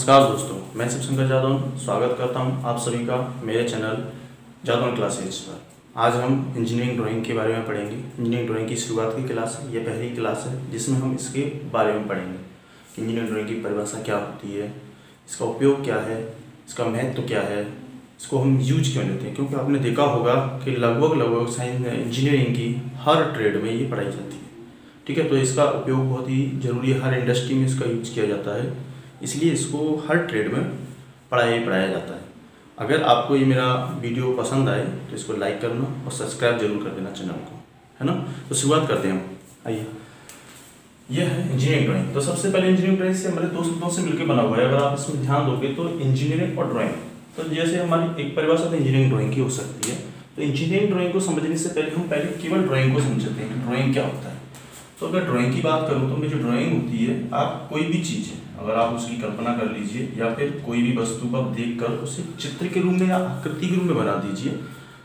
नमस्कार दोस्तों, मैं शिवशंकर जादौन स्वागत करता हूँ आप सभी का मेरे चैनल जादौन क्लासेज पर। आज हम इंजीनियरिंग ड्राइंग के बारे में पढ़ेंगे। इंजीनियरिंग ड्राइंग की शुरुआत की क्लास है ये पहली क्लास है, जिसमें हम इसके बारे में पढ़ेंगे। इंजीनियरिंग ड्राइंग की परिभाषा क्या होती है, इसका उपयोग क्या है, इसका महत्व तो क्या है, इसको हम यूज़ क्यों लेते हैं? क्योंकि आपने देखा होगा कि लगभग लगभग साइंस इंजीनियरिंग की हर ट्रेड में ये पढ़ाई जाती है। ठीक है तो इसका उपयोग बहुत ही ज़रूरी है, हर इंडस्ट्री में इसका यूज़ किया जाता है। इसलिए इसको हर ट्रेड में पढ़ाया ही पढ़ाया जाता है। अगर आपको ये मेरा वीडियो पसंद आए तो इसको लाइक करना और सब्सक्राइब ज़रूर कर देना चैनल को, है ना? तो शुरुआत करते हैं हम। आइए। यह है इंजीनियरिंग ड्राइंग तो सबसे पहले इंजीनियरिंग ड्राइंग से हमारे दो शब्दों से मिलकर बना हुआ है। अगर आप इसमें ध्यान दोगे तो इंजीनियरिंग और ड्राइंग तो जैसे हमारी एक परिभाषा तो इंजीनियरिंग ड्राइंग की हो सकती है। तो इंजीनियरिंग ड्राइंग को समझने से पहले हम पहले केवल ड्राइंग को समझते हैं कि ड्राइंग क्या होता है। तो अगर ड्राइंग की बात करूँ तो मेरी जो ड्राइंग होती है, आप कोई भी चीज़ है अगर आप उसकी कल्पना कर लीजिए या फिर कोई भी वस्तु को आप देख कर उसे चित्र के रूप में या आकृति के रूप में बना दीजिए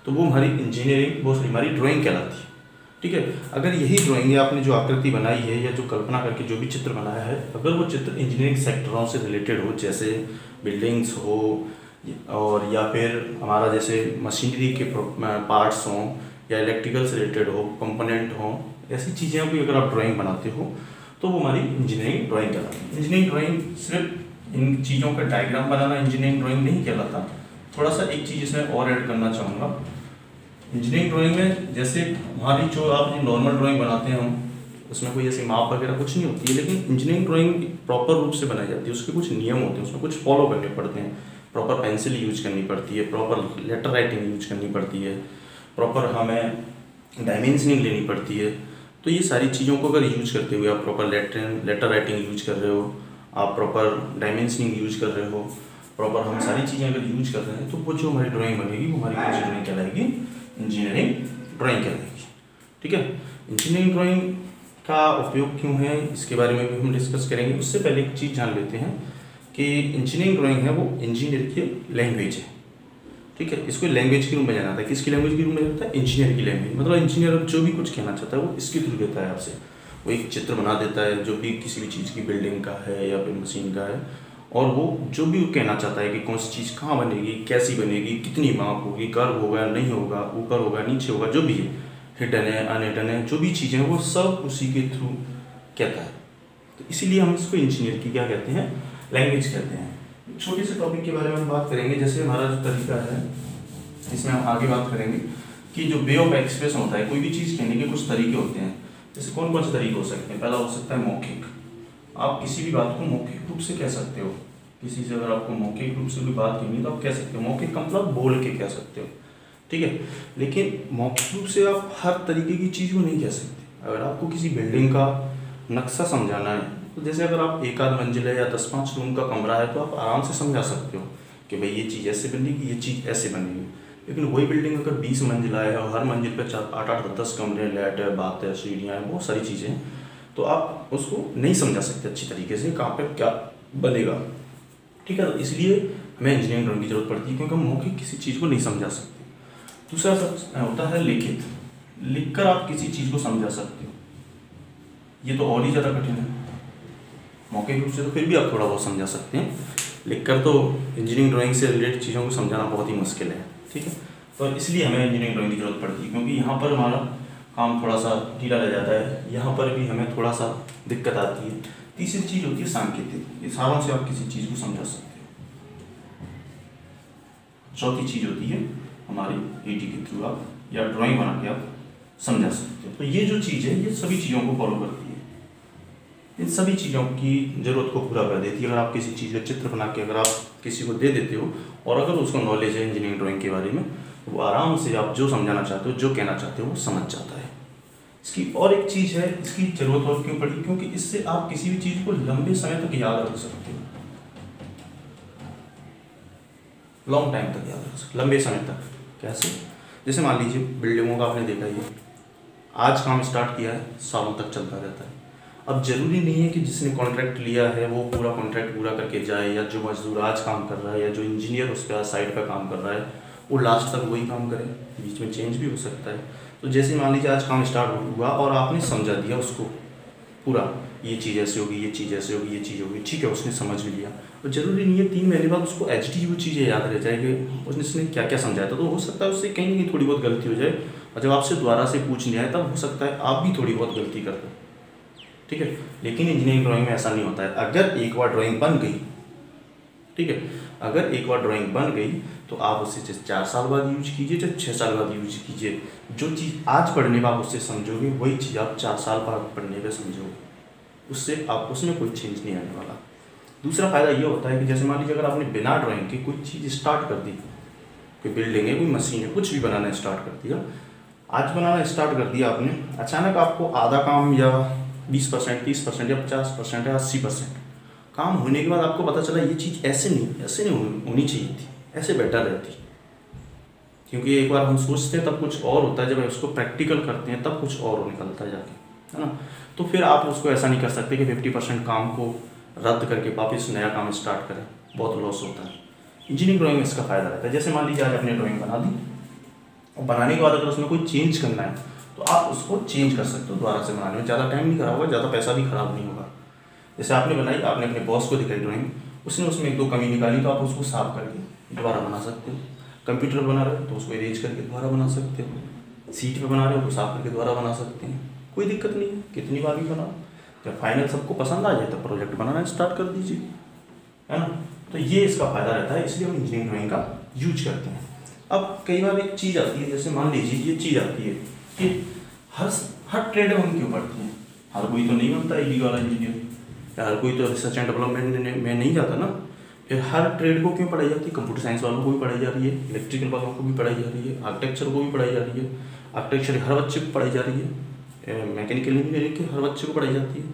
तो वो हमारी इंजीनियरिंग वो सॉरी, हमारी ड्राइंग कहलाती है। ठीक है? अगर यही ड्राइंग आपने जो आकृति बनाई है या जो कल्पना करके जो भी चित्र बनाया है, अगर वो चित्र इंजीनियरिंग सेक्टरों से रिलेटेड हो, जैसे बिल्डिंग्स हो, और या फिर हमारा जैसे मशीनरी के पार्ट्स हों या इलेक्ट्रिकल से रिलेटेड हो कंपोनेंट हों, ऐसी चीज़ें भी अगर आप ड्राइंग बनाते हो तो वो हमारी इंजीनियरिंग ड्राइंग कहलाती है। इंजीनियरिंग ड्राइंग सिर्फ़ इन चीज़ों का डायग्राम बनाना इंजीनियरिंग ड्राइंग नहीं कहलाता। थोड़ा सा एक चीज़ इसमें और ऐड करना चाहूँगा। इंजीनियरिंग ड्राइंग में जैसे हमारी जो आप नॉर्मल ड्राइंग बनाते हैं हम, उसमें कोई ऐसी माप वगैरह कुछ नहीं होती है, लेकिन इंजीनियरिंग ड्राइंग प्रॉपर रूप से बनाई जाती है। उसके कुछ नियम होते हैं, उसमें कुछ फॉलो करने पड़ते हैं। प्रॉपर पेंसिल यूज़ करनी पड़ती है प्रॉपर लेटर राइटिंग यूज़ करनी पड़ती है। प्रॉपर हमें डायमेंशनिंग लेनी पड़ती है। तो ये सारी चीज़ों को अगर यूज़ करते हुए आप proper letter letter writing use कर रहे हो, आप प्रॉपर डायमेंशनिंग यूज़ कर रहे हो प्रॉपर हम सारी चीज़ें अगर यूज़ कर रहे हैं तो वो जो हमारी ड्राइंग बनेगी, वो हमारी कौन ड्राइंग कहलाएगी इंजीनियरिंग ड्राइंग कहलाएगी ठीक है? इंजीनियरिंग ड्राइंग का उपयोग क्यों है? इसके बारे में भी हम डिस्कस करेंगे। उससे पहले एक चीज़ जान लेते हैं कि इंजीनियरिंग ड्राइंग है, वो इंजीनियर की लैंग्वेज है। ठीक है, इसको लैंग्वेज के रूप में जाना था। किसकी लैंग्वेज के रूप में जाता है इंजीनियर की लैंग्वेज मतलब इंजीनियर जो भी कुछ कहना चाहता है, वो इसके थ्रू देता है आपसे। वो एक चित्र बना देता है, जो भी किसी भी चीज़ की बिल्डिंग का है या फिर मशीन का है। और वो जो भी वो कहना चाहता है कि कौन सी चीज़ कहाँ बनेगी, कैसी बनेगी, कितनी माप होगी कर्व होगा, नहीं होगा, ऊपर होगा, नीचे होगा, जो भी है। हिडन है अनहिडन है, जो भी चीज़ें हैं, वो सब उसी के थ्रू कहता है। तो इसीलिए हम इसको इंजीनियर की क्या कहते हैं? लैंग्वेज कहते हैं। छोटे से टॉपिक के बारे में हम बात करेंगे, जैसे हमारा जो तरीका है इसमें हम आगे बात करेंगे, कि जो वे ऑफ़ एक्सप्रेस होता है, कोई भी चीज़ कहने के कुछ तरीके होते हैं। जैसे कौन कौन से तरीके हो सकते हैं? पहला हो सकता है मौखिक। आप किसी भी बात को मौखिक रूप से कह सकते हो। किसी से अगर आपको मौखिक रूप से कोई बात कहनी तो आप कह सकते हो। मौखिक का मतलब बोल के कह सकते हो। ठीक है? लेकिन मौखिक रूप से आप हर तरीके की चीज़ को नहीं कह सकते। अगर आपको किसी बिल्डिंग का नक्शा समझाना है तो जैसे अगर आप एक आध मंजिल है या दस पाँच रूम का कमरा है तो आप आराम से समझा सकते हो कि भाई ये चीज़ ऐसे बनेगी ये चीज़ ऐसे बनेगी लेकिन वही बिल्डिंग अगर बीस मंजिला है और हर मंजिल पर चार, आठ आठ, दस कमरे, लाइट है, बात है, सीढ़ियाँ हैं, बहुत सारी चीज़ें हैं तो आप उसको नहीं समझा सकते अच्छी तरीके से कहाँ पर क्या बनेगा। ठीक है, इसलिए हमें इंजीनियरिंग ड्राइंग की ज़रूरत पड़ती है, क्योंकि हम मौके किसी चीज़ को नहीं समझा सकते। दूसरा होता है लिखित। लिखकर आप किसी चीज़ को समझा सकते हो। ये तो और ही ज़्यादा कठिन है। मौखिक रूप से तो फिर भी आप थोड़ा बहुत समझा सकते हैं। लिखकर तो इंजीनियरिंग ड्राइंग से रिलेटेड चीज़ों को समझाना बहुत ही मुश्किल है, ठीक है? तो इसलिए हमें इंजीनियरिंग ड्राइंग की ज़रूरत पड़ती है, क्योंकि यहाँ पर हमारा काम थोड़ा सा ढीला रह जाता है। यहाँ पर भी हमें थोड़ा सा दिक्कत आती है। तीसरी चीज़ होती है सांकेतिक। इशारों से आप किसी चीज़ को समझा सकते हो। चौथी चीज़ होती है हमारी ए के थ्रू आप या ड्राइंग बना के आप समझा सकते हो। तो ये जो चीज़ है, ये सभी चीज़ों को फॉलो करती है। इन सभी चीज़ों की ज़रूरत को पूरा कर देती है। अगर आप किसी चीज़ का चित्र बना के अगर आप किसी को दे देते हो, और अगर उसको नॉलेज है इंजीनियरिंग ड्राइंग के बारे में तो वो आराम से आप जो समझाना चाहते हो, जो कहना चाहते हो, वो समझ जाता है। इसकी और एक चीज़ है, इसकी ज़रूरत और क्यों पड़ी? क्योंकि इससे आप किसी भी चीज़ को लंबे समय तक याद रख सकते हो। लॉन्ग टाइम तक याद रख सकते लंबे समय तक। कैसे? जैसे मान लीजिए बिल्डिंगों का आपने देखा ही आज काम स्टार्ट किया है, सालों तक चलता रहता है। अब ज़रूरी नहीं है कि जिसने कॉन्ट्रैक्ट लिया है, वो पूरा कॉन्ट्रैक्ट पूरा करके जाए, या जो मजदूर आज काम कर रहा है, या जो इंजीनियर उस पर साइड पर काम कर रहा है, वो लास्ट तक वही काम करे। बीच में चेंज भी हो सकता है। तो जैसे मान लीजिए आज काम स्टार्ट हुआ और आपने समझा दिया उसको, पूरा, ये चीज़ ऐसे होगी, ये चीज़ ऐसे होगी, ये चीज़ होगी, ठीक है, उसने समझ भी लिया। और ज़रूरी नहीं है, तीन महीने बाद उसको एच डी वो चीज़ें याद रह जाएगी उसने उसने क्या क्या समझाया था। तो हो सकता है उससे कहीं ना कहीं थोड़ी बहुत गलती हो जाए, और जब आपसे दोबारा से पूछ नहीं आए, तब हो सकता है आप भी थोड़ी बहुत गलती कर दो। ठीक है? लेकिन इंजीनियरिंग ड्राइंग में ऐसा नहीं होता है। अगर एक बार ड्राइंग बन गई, ठीक है? अगर एक बार ड्राइंग बन गई तो आप उसे चार साल बाद यूज़ कीजिए, चाहे छः साल बाद यूज़ कीजिए। जो चीज़ आज पढ़ने में आप उससे समझोगे, वही चीज़ आप चार साल बाद पढ़ने में समझोगे। उससे आप, उसमें कोई चेंज नहीं आने वाला। दूसरा फ़ायदा ये होता है कि जैसे मान लीजिए अगर आपने बिना ड्राइंग के कोई चीज़ स्टार्ट कर दी, कोई बिल्डिंग है, कोई मशीन है, कुछ भी बनाना स्टार्ट कर दिया, आज बनाना स्टार्ट कर दिया आपने, अचानक आपको आधा काम या बीस परसेंट, तीस परसेंट या पचास परसेंट या अस्सी परसेंट। काम होने के बाद आपको पता चला ये चीज़ ऐसे नहीं ऐसे नहीं होनी चाहिए थी, ऐसे बेटर रहती। क्योंकि एक बार हम सोचते हैं तब कुछ और होता है, जब उसको प्रैक्टिकल करते हैं तब कुछ और निकलता है जाके, है ना? तो फिर आप उसको ऐसा नहीं कर सकते कि फिफ्टी परसेंट काम को रद्द करके वापस नया काम स्टार्ट करें, बहुत लॉस होता है। इंजीनियरिंग ड्राइंग में इसका फ़ायदा रहता है। जैसे मान लीजिए आज आपने ड्राइंग बना दी और बनाने के बाद अगर उसमें कोई चेंज करना है तो आप उसको चेंज कर सकते हो दोबारा से बनाने में। ज़्यादा टाइम नहीं खराब होगा, ज़्यादा पैसा भी खराब नहीं होगा। जैसे आपने बनाई, आपने अपने बॉस को दिखाई ड्राइंग उसने उसमें एक दो कमी निकाली तो आप उसको साफ़ करके दोबारा बना सकते हो। कंप्यूटर बना रहे हो तो उसको अरेंज करके दोबारा बना सकते हो। सीट पे बना रहे हो तो साफ़ करके दोबारा बना सकते हैं। कोई दिक्कत नहीं है, कितनी बार भी बनाओ। जब फाइनल सबको पसंद आ जाए तो प्रोजेक्ट बनाना स्टार्ट कर दीजिए। है ना? तो ये इसका फ़ायदा रहता है, इसलिए हम इंजीनियरिंग ड्राइंग का यूज़ करते हैं। अब कई बार एक चीज़ आती है, जैसे मान लीजिए ये चीज़ आती है कि हर हर ट्रेड में हम क्यों पढ़ते हैं? हर कोई तो नहीं बनता ई वाला इंजीनियर हर कोई तो रिसर्च एंड डेवलपमेंट में नहीं जाता ना। फिर हर ट्रेड को क्यों पढ़ाई जाती है? कंप्यूटर साइंस वालों को भी पढ़ाई जा रही है इलेक्ट्रिकल वालों को भी पढ़ाई जा रही है आर्किटेक्चर को भी पढ़ाई जा रही है। आर्किटेक्चर हर बच्चे को पढ़ाई जा रही है। मैकेनिकल इंजीनियरिंग की हर बच्चे को पढ़ाई जाती है।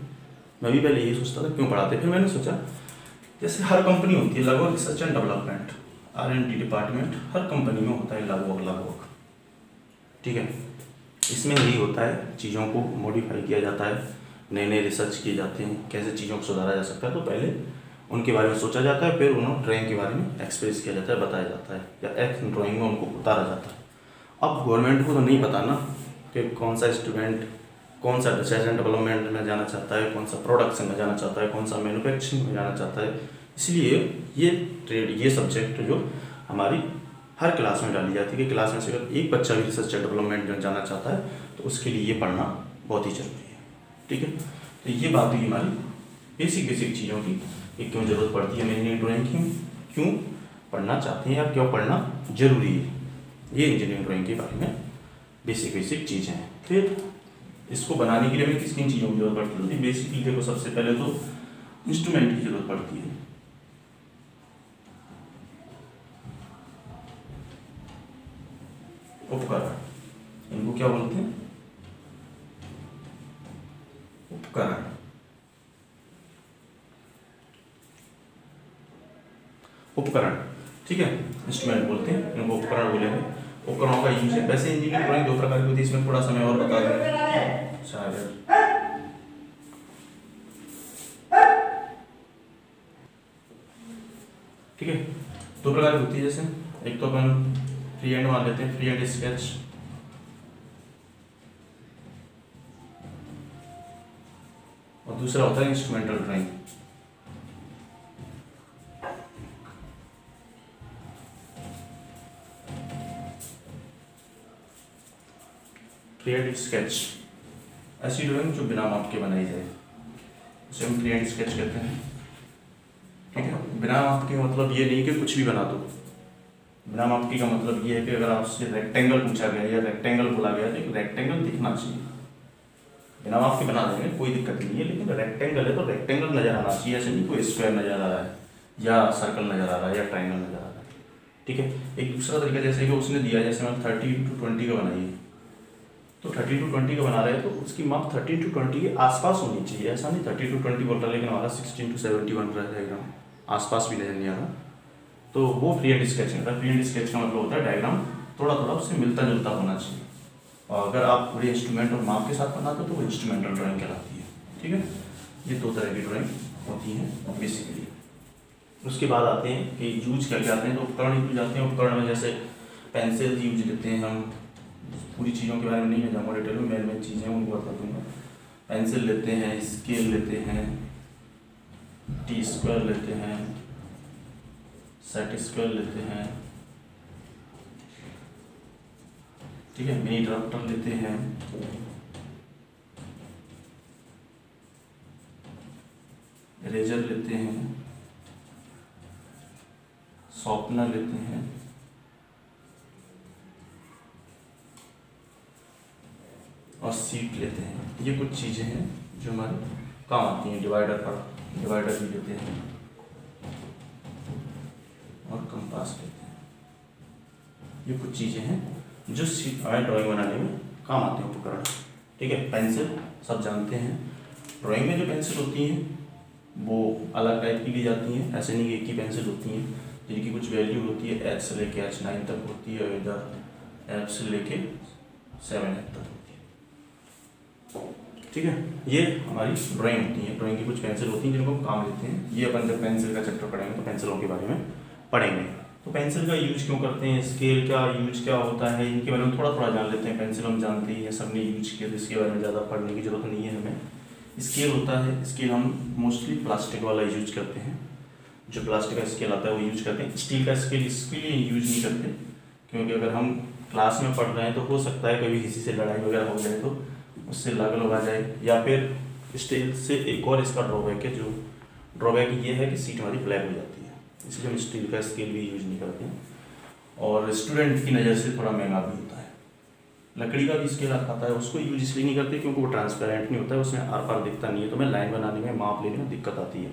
मैं भी पहले यही सोचता था, क्यों पढ़ाते? फिर मैंने सोचा, जैसे हर कंपनी होती है, लगभग research and development R N D department her company में होता है लगभग लगभग ठीक है? इसमें यही होता है, चीज़ों को मॉडिफाई किया जाता है नए नए रिसर्च किए जाते हैं, कैसे चीज़ों को सुधारा जा सकता है तो पहले उनके बारे में सोचा जाता है, फिर उन्होंने ड्राइंग के बारे में एक्सप्रेस किया जाता है, बताया जाता है, या एक्स ड्राइंग में उनको उतारा जाता है। अब गवर्नमेंट को तो नहीं पता ना कि कौन सा स्टूडेंट कौन सा रिसर्च एंड डेवलपमेंट में जाना चाहता है, कौन सा प्रोडक्शन में जाना चाहता है, कौन सा मैनुफैक्चरिंग में जाना चाहता है। इसलिए ये ट्रेड ये सब्जेक्ट जो हमारी हर क्लास में डाली जाती है कि क्लास में से अगर एक बच्चा भी रिसर्च एंड डेवलपमेंट जाना चाहता है तो उसके लिए ये पढ़ना बहुत ही ज़रूरी है, ठीक है? तो ये बात हुई हमारी बेसिक बेसिक चीज़ों की, कि क्यों ज़रूरत पड़ती है इंजीनियरिंग ड्राइंग की, क्यों पढ़ना चाहते हैं या क्यों पढ़ना ज़रूरी है? ये इंजीनियरिंग ड्राइंग के बारे में बेसिक बेसिक चीज़ें हैं फिर इसको बनाने के लिए हमें किस किन चीज़ों की ज़रूरत पड़ती है? बेसिकली देखो, सबसे पहले तो इंस्ट्रूमेंट की ज़रूरत पड़ती है। उपकरण इनको क्या बोलते हैं उपकरण उपकरण ठीक है इंस्ट्रूमेंट बोलते हैं इनको उपकरण बोलेंगे उपकरणों का यूज़ है वैसे इंजीनियरिंग ड्राइंग दो प्रकार की होती है इसमें थोड़ा समय और बता दें ठीक है दो प्रकार की होती है जैसे एक तो अपन फ्री हैंड मान लेते हैं फ्री हैंड स्केच और दूसरा होता है instrumental drawing free hand sketch ऐसी ड्राइंग जो बिना माप के बनाई जाए। उसे हम फ्री हैंड स्केच कहते हैं। ठीक है? बिना माप के मतलब ये नहीं कि कुछ भी बना दो। बिना माप का मतलब ये है कि अगर आपसे रेक्टेंगल पूछा गया या रेक्टेंगल बोला गया तो एक रेक्टेंगल दिखना चाहिए। बिना माप के बना देंगे, कोई दिक्कत नहीं है, लेकिन रेक्टेंगल है तो रेक्टेंगल नज़र आना चाहिए, ऐसे नहीं कोई स्क्वायर नज़र आ रहा है, या सर्कल नज़र आ रहा है, या ट्राइंगल नज़र आ रहा है। ठीक है? एक दूसरा तरीका, जैसे कि उसने दिया, जैसे मैं थर्टी टू ट्वेंटी का बनाइए। तो थर्टी टू ट्वेंटी का बना रहे हैं तो उसकी माप थर्टी टू ट्वेंटी के आसपास होनी चाहिए। ऐसा नहीं थर्टी टू ट्वेंटी बोल रहा है, लेकिन हमारा सिक्सटीन टू सेवेंटी बन रहा है डायग्राम आसपास भी नज़र नहीं आ रहा। तो वो फ्री एंड स्केच है फ्री एंड स्केच का मतलब होता है डायग्राम थोड़ा थोड़ा उससे मिलता जुलता होना चाहिए। और अगर आप पूरे इंस्ट्रूमेंट और माप के साथ बनाते हो तो वो इंस्ट्रूमेंटल ड्राइंग कहलाती है। ठीक है? ये दो तरह की ड्राइंग होती है बेसिकली उसके बाद आते हैं कि यूज़ क्या क्या आते हैं तो उपकरण यूज़ आते हैं। उपकरण में जैसे पेंसिल यूज़ लेते हैं हम। पूरी चीज़ों के बारे में नहीं मैं जाऊँगा डिटेल में मेन मेन चीज़ें उनको बता दूँगा। पेंसिल लेते हैं स्केल लेते हैं टी स्क्वायर लेते हैं सेट स्क्वायर लेते हैं। ठीक है मिनी ड्राफ्टर लेते हैं। इरेजर लेते हैं। सॉफ्टनर लेते हैं। और सीट लेते हैं। ये कुछ चीज़ें हैं जो हमारे काम आती हैं डिवाइडर पर डिवाइडर भी लेते हैं। ये कुछ चीज़ें हैं जो हमें ड्राइंग बनाने में काम आते हैं, उपकरण। ठीक है? पेंसिल, सब जानते हैं। ड्राइंग में जो पेंसिल होती हैं, वो अलग टाइप की ली जाती हैं। ऐसे नहीं एक ही पेंसिल होती हैं। जिनकी कुछ वैल्यू होती है एच से लेके एच नाइन तक होती है, इधर एफ़ से लेके सेवन एफ़ तक होती है। ठीक है? ये हमारी ड्राइंग होती है। ड्राइंग की कुछ पेंसिल होती हैं, जिनको हम काम लेते हैं। ये अपन जब पेंसिल का चैप्टर पढ़ेंगे तो पेंसिलों के बारे में पढ़ेंगे। तो पेंसिल का यूज़ क्यों करते हैं? स्केल का यूज़ क्या होता है? इनके बारे में थोड़ा थोड़ा जान लेते हैं। पेंसिल हम जानते ही हैं, सबने यूज़ किया तो इसके बारे में ज़्यादा पढ़ने की ज़रूरत नहीं है हमें। स्केल होता है स्केल हम मोस्टली प्लास्टिक वाला यूज़ करते हैं। जो प्लास्टिक का स्केल आता है वो यूज़ करते हैं। स्टील का स्केल इसके लिए यूज़ नहीं करते, क्योंकि अगर हम क्लास में पढ़ रहे हैं तो हो सकता है कभी किसी से लड़ाई वगैरह हो जाए तो उससे लग लग जाए। या फिर स्टील से एक और इसका ड्रॉबैक है, जो ड्रॉबैक ये है कि सीट हमारी ब्लैक हो जाती है। इसलिए हम स्टील का स्केल भी यूज़ नहीं करते हैं। और स्टूडेंट की नज़र से थोड़ा महँगा भी होता है। लकड़ी का भी स्केल आता है, उसको यूज़ इसलिए नहीं करते क्योंकि वो ट्रांसपेरेंट नहीं होता है, उसमें आर पार दिखता नहीं है। तो मैं लाइन बनाने में माप लेने में दिक्कत आती है।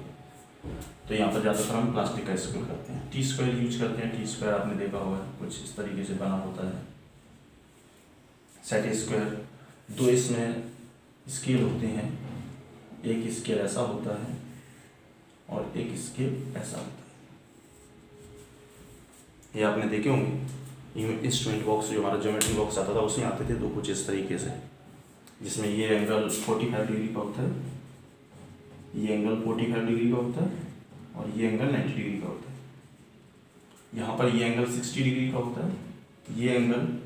तो यहाँ पर ज़्यादातर हम प्लास्टिक का स्केल करते हैं। टी स्क्वायर यूज़ करते हैं। टी स्क्वायर आपने देखा होगा, कुछ इस तरीके से बना होता है। सेट स्क्वायर दो इसमें स्केल होते हैं। एक स्केल ऐसा होता है और एक स्केल ऐसा होता है। ये आपने देखे होंगे। इंस्ट्रूमेंट बॉक्स जो हमारा ज्योमेट्री बॉक्स आता था, उसमें आते थे दो कुछ इस तरीके से। जिसमें ये एंगल 45 डिग्री का होता है, ये एंगल 45 डिग्री का होता है, और ये एंगल 90 डिग्री का होता है। यहाँ पर ये एंगल 60 डिग्री का होता है, ये एंगल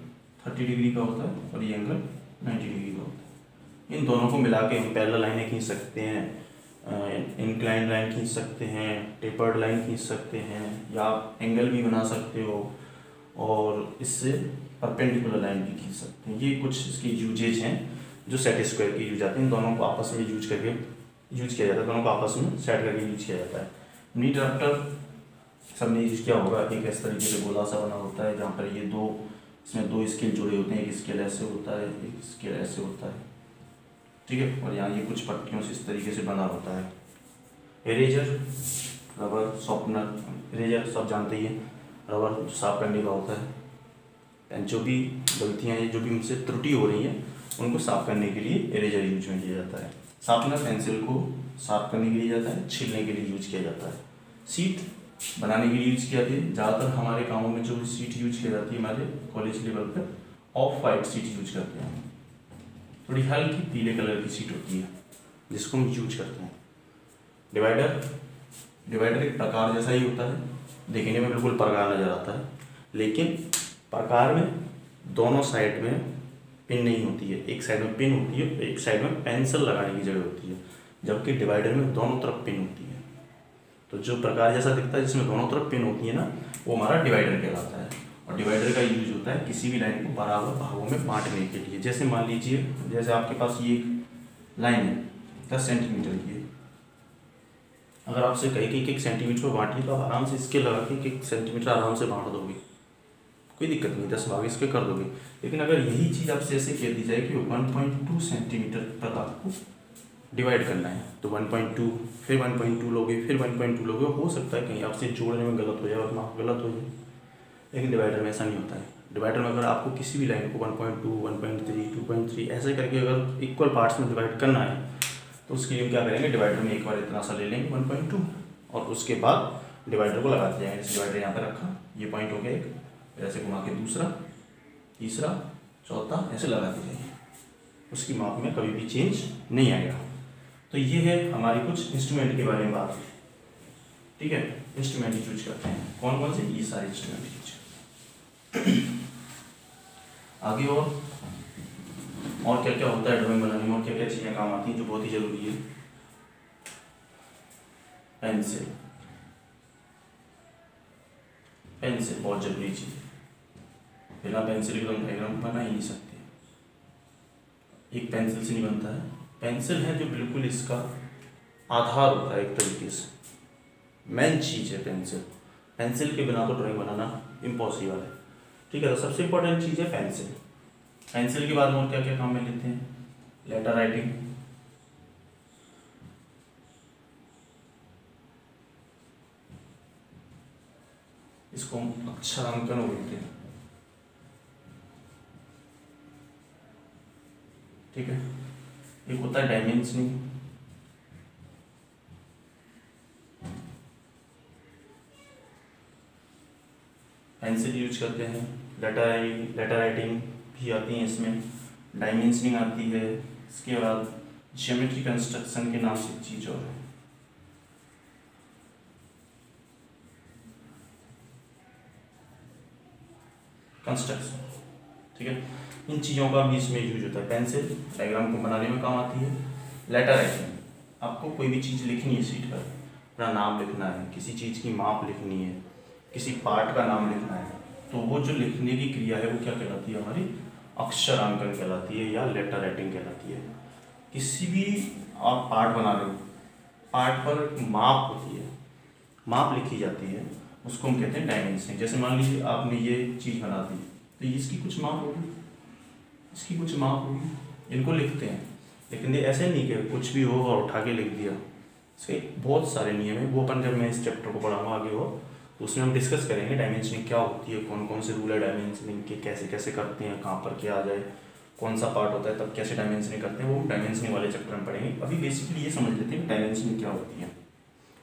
30 डिग्री का होता है, और ये एंगल 90 डिग्री का होता है। इन दोनों को मिला के हम पैरल लाइनें खींच सकते हैं। इंक्लाइन लाइन खींच सकते हैं टेपर्ड लाइन खींच सकते हैं, या आप एंगल भी बना सकते हो, और इससे परपेंडिकुलर लाइन भी खींच सकते हैं। ये कुछ इसके यूजेज हैं, जो सेट स्क्वायर के यूज़ आते हैं। दोनों को आपस में यूज़ करके यूज़ किया जाता है। दोनों को आपस में सेट करके यूज़ किया जाता है। नीट ड्राफ्टर सबने यूज़ किया होगा। एक इस तरीके से गोला सा बना होता है, जहाँ पर ये दो, इसमें दो स्केल जुड़े होते हैं। एक स्केल ऐसे होता है, एक स्केल ऐसे होता है। ठीक है? और यहाँ ये कुछ पट्टियों से इस तरीके से बना होता है। इरेजर रबर सॉफ्टनर इरेजर सब जानते ही हैं। रबर साफ़ करने का होता है। एंड जो भी गलतियाँ हैं, जो भी उनसे त्रुटि हो रही हैं, उनको साफ़ करने के लिए इरेजर यूज़ में किया जाता है। शार्पनर पेंसिल को साफ़ करने के लिए जाता है, छीलने के लिए यूज़ किया जाता है। सीट बनाने के लिए यूज़ किया जाती है। ज़्यादातर हमारे गाँव में जो सीट यूज़ किया जाती है, हमारे कॉलेज लेवल पर ऑफ़ वाइट सीट यूज़ करते हैं थोड़ी हल्की पीले कलर की सीट होती है, जिसको हम यूज़ करते हैं। डिवाइडर डिवाइडर एक प्रकार जैसा ही होता है, देखने में बिल्कुल प्रकार नज़र आता है, लेकिन प्रकार में दोनों साइड में पिन नहीं होती है। एक साइड में पिन होती है, एक साइड में पेंसिल लगाने की जगह होती है, जबकि डिवाइडर में दोनों तरफ़ पिन होती है। तो जो प्रकार जैसा दिखता है, जिसमें दोनों तरफ़ पिन होती है ना, वो हमारा डिवाइडर कहलाता है। डिवाइडर का यूज़ होता है किसी भी लाइन को बराबर भागों में बांटने के लिए। जैसे मान लीजिए, जैसे आपके पास ये लाइन है, दस सेंटीमीटर की अगर आपसे कहे कि एक एक सेंटीमीटर में बांटिए तो आप आराम से इसके लगा के एक सेंटीमीटर आराम से बांट दोगे। कोई दिक्कत नहीं, दस भाग इसके कर दोगे। लेकिन अगर यही चीज़ आपसे ऐसे कह दी जाए कि वन पॉइंट टू सेंटीमीटर पर आपको डिवाइड करना है तो वन पॉइंट टू फिर वन पॉइंट टू लोगे, फिर वन पॉइंट टू लोगे, हो सकता है कहीं आपसे जोड़ने में गलत हो जाए, और माप गलत हो जाए। लेकिन डिवाइडर में ऐसा नहीं होता है। डिवाइडर में अगर आपको किसी भी लाइन को one point two one point three two point three ऐसे करके अगर इक्वल पार्ट्स में डिवाइड करना है तो उसके लिए क्या करेंगे? डिवाइडर में एक बार इतना सा ले लेंगे वन और उसके बाद डिवाइडर को लगाते जाएँगे जैसे डिवाइडर यहाँ पर रखा, ये पॉइंट हो गया एक ऐसे घुमा के दूसरा, तीसरा, चौथा, ऐसे लगाते जाएँगे उसकी माप में कभी भी चेंज नहीं आएगा। तो ये है हमारी कुछ इंस्ट्रूमेंट के बारे में बात। ठीक है? इंस्ट्रूमेंट यूज़ करते हैं। कौन कौन से? ये सारे इंस्ट्रूमेंट यूज़ आगे और और क्या क्या होता है ड्राइंग बनाने में और क्या क्या चीज़ें काम आती हैं जो बहुत ही ज़रूरी है? पेंसिल पेंसिल बहुत ज़रूरी चीज़ है। बिना पेंसिल के तो हम डायग्राम बना ही नहीं सकते। एक पेंसिल से नहीं बनता है। पेंसिल है जो बिल्कुल इसका आधार होता है एक तरीके से। मेन चीज़ है पेंसिल पेंसिल के बिना तो ड्राइंग बनाना इम्पॉसिबल है। ठीक है तो सबसे इंपॉर्टेंट चीज़ है पेंसिल पेंसिल के बाद में और क्या क्या काम में लेते हैं? लेटर राइटिंग इसको हम अक्षरांकन बोलते हैं। ठीक है? एक होता है डायमेंशनिंग पेंसिल यूज़ करते हैं। लेटर लेटर राइटिंग भी आती है इसमें। डायमेंशनिंग आती है, इसके बाद जियोमेट्री कंस्ट्रक्शन के नाम से चीज़ और है। कंस्ट्रक्शन ठीक है? इन चीज़ों का भी इसमें यूज़ होता है। पेंसिल डायग्राम को बनाने में काम आती है। लेटर राइटिंग आपको कोई भी चीज़ लिखनी है सीट पर, अपना नाम लिखना है, किसी चीज़ की माप लिखनी है, किसी पार्ट का नाम लिखना है तो वो जो लिखने की क्रिया है, वो क्या कहलाती है हमारी? अक्षरांकन कहलाती है या लेटर राइटिंग कहलाती है। किसी भी आप पार्ट बना रहे हो पार्ट पर माप होती है। माप लिखी जाती है, उसको हम कहते हैं डायमेंशन जैसे मान लीजिए आपने ये चीज़ बना दी तो इसकी कुछ माप होगी? इसकी कुछ माप होगी। इनको लिखते हैं। लेकिन ये ऐसे नहीं कि कुछ भी हो और उठा के लिख दिया। इसके बहुत सारे नियम है। वो अपन जब मैं इस चैप्टर को पढ़ाऊँगा आगे हो उसमें हम डिस्कस करेंगे डायमेंशनिंग क्या होती है कौन कौन से रूल है डायमेंशनिंग के कैसे कैसे करते हैं, कहाँ पर क्या आ जाए, कौन सा पार्ट होता है, तब कैसे डायमेंशनिंग करते हैं, वो डायमेंशनिंग वाले चैप्टर में पढ़ेंगे। अभी बेसिकली ये समझ लेते हैं डायमेंशनिंग क्या होती है।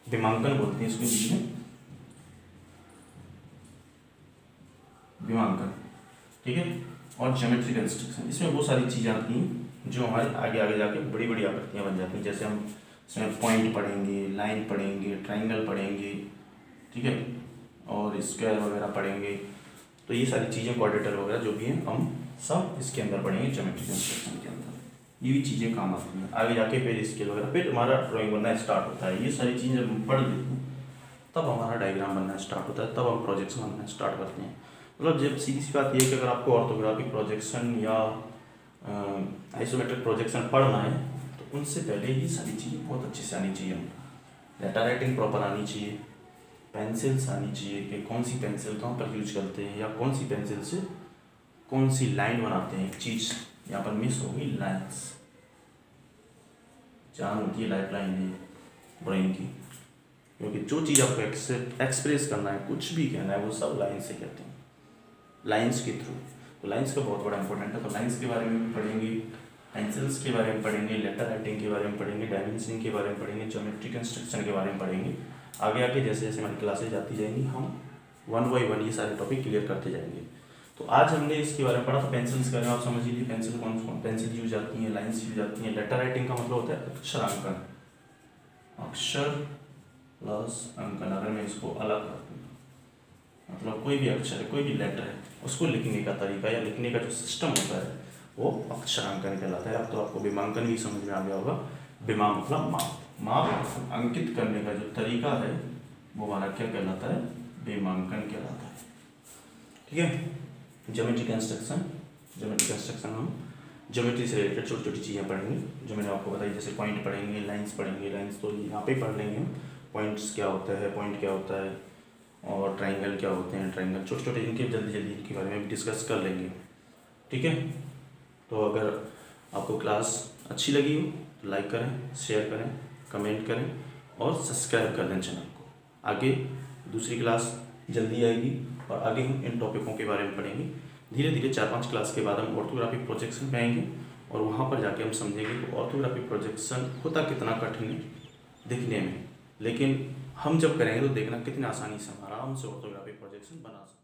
विमांकन बोलते हैं इसको बीच विमांकन, ठीक है? और जोमेट्री कंस्ट्रक्शन इसमें बहुत सारी चीज़ें आती हैं जो हमारे आगे आगे जाके बड़ी बड़ी आकृतियाँ बन जाती हैं। जैसे हम इसमें पॉइंट पढ़ेंगे लाइन पढ़ेंगे ट्राइंगल पढ़ेंगे, ठीक है? और स्क्वायर वगैरह पढ़ेंगे तो ये सारी चीज़ें क्वाड्रेटर वगैरह जो भी हैं, हम सब इसके अंदर पढ़ेंगे जोमेट्री कंस्ट्रक्शन के अंदर। ये भी चीज़ें काम आती हैं। आगे जाके फिर स्केल वगैरह, फिर हमारा ड्राइंग बनना स्टार्ट होता है। ये सारी चीज़ें जब हम पढ़ लेते हैं, तब हमारा डायग्राम बनना स्टार्ट होता है, तब हम प्रोजेक्शन बनना स्टार्ट करते हैं। मतलब जब सीधी सी बात ये है कि अगर आपको ऑर्थोग्राफिक प्रोजेक्शन या आइसोमेट्रिक प्रोजेक्शन पढ़ना है तो उनसे पहले ये सारी चीज़ें बहुत अच्छे से आनी चाहिए लेटर राइटिंग प्रॉपर आनी चाहिए। पेंसिल्स आनी चाहिए कि कौन सी पेंसिल कहाँ पर यूज़ करते हैं या कौन सी पेंसिल से कौन सी लाइन बनाते हैं? एक चीज़ यहाँ पर मिस होगी लाइन्स जान होती है लाइफ लाइन है ड्राइंग की। क्योंकि जो चीज़ आपको एक्सप्रेस करना है, कुछ भी कहना है, वो सब लाइन से कहते हैं। लाइन्स के थ्रू तो लाइन्स का बहुत बड़ा इंपॉर्टेंट है। तो लाइन्स के बारे में भी पढ़ेंगे पेंसिल्स के बारे में पढ़ेंगे लेटर राइटिंग के बारे में पढ़ेंगे डायमेंशनिंग के बारे में पढ़ेंगे जोमेट्री कंस्ट्रक्शन के बारे में पढ़ेंगे। आगे आगे जैसे जैसे हमारी क्लासेज आती जाएँगी, हम वन बाई वन ये सारे टॉपिक क्लियर करते जाएँगे। तो आज हमने इसके बारे में पढ़ा था पेंसिल्स का आप समझ लीजिए पेंसिल कौन कौन पेंसिल यूज़ आती है लाइन्स यूज़ आती हैं लेटर राइटिंग का मतलब होता है अक्षरांकन अक्षर प्लस अंकन, अगर मैं इसको अलग कर मतलब कोई भी अक्षर है, कोई भी लेटर है, उसको लिखने का तरीका या लिखने का जो सिस्टम होता है, वो अक्षरांकन कहलाता है। अब तो आपको विमांकन भी समझ में आ गया होगा। विमा मतलब माप। माप अंकित करने का जो तरीका है, वो हमारा क्या कहलाता है? बेमांकन कहलाता है। ठीक है? जोमेट्री कंस्ट्रक्शन जोमेट्री कंस्ट्रक्शन हम जोमेट्री से रिलेटेड छोटी छोटी चीज़ें पढ़ेंगे, जो मैंने आपको बताई, जैसे पॉइंट पढ़ेंगे लाइंस पढ़ेंगे लाइंस तो यहाँ पे पढ़ लेंगे पॉइंट्स क्या होता है? पॉइंट क्या होता है? और ट्राइंगल क्या होते हैं? ट्राइंगल छोटे छोटे, इनके जल्दी जल्दी इनके बारे में डिस्कस कर लेंगे। ठीक है? तो अगर आपको क्लास अच्छी लगी हो तो लाइक करें शेयर करें। कमेंट करें और सब्सक्राइब कर दें चैनल को। आगे दूसरी क्लास जल्दी आएगी और आगे हम इन टॉपिकों के बारे में पढ़ेंगे। धीरे धीरे चार पाँच क्लास के बाद हम ऑर्थोग्राफिक प्रोजेक्शन में आएँगे और वहाँ पर जाके हम समझेंगे कि ऑर्थोग्राफिक प्रोजेक्शन होता कितना कठिन है दिखने में। लेकिन हम जब करेंगे तो देखना कितनी आसानी से हम आराम से ऑर्थोग्राफिक प्रोजेक्शन बना सकते